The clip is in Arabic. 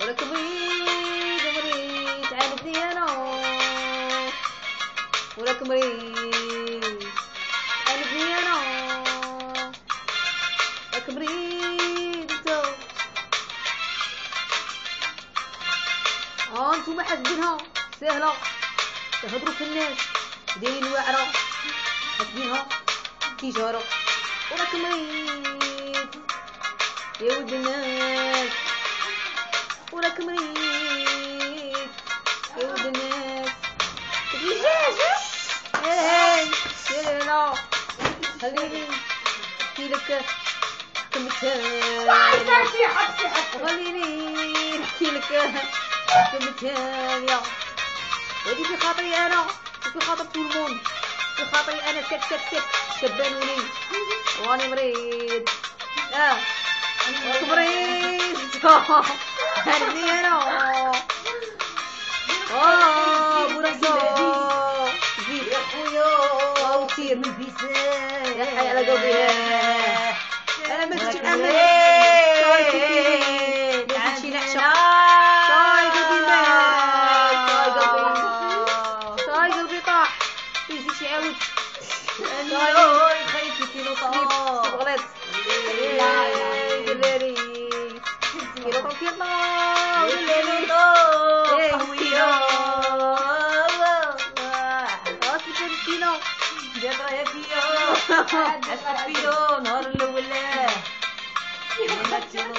مريض مريض تعاندني أنا ولك مريض تعاندني أنا ولك مريض انت آه انتوما حاسبينها سهلة تهضروا في الناس دايرين واعرة حاسبينها تجارة وراك مريض يا ولد الناس. وراك مريض. يا ولد الناس. هاي. يا لا خليني أحكي لك كمثال خليني نحكي لك يا. هذه في خاطري أنا وفي خاطر كل الموند في خاطري أنا سك سك سك شبانوني واني مريض. آه. زيد خويا. يا حي على قلبي. أنا ما نعشق قلبي مات قلبي طاح ما يزيدش يعاود أنا خايف كيلو كيلو طاح كيلو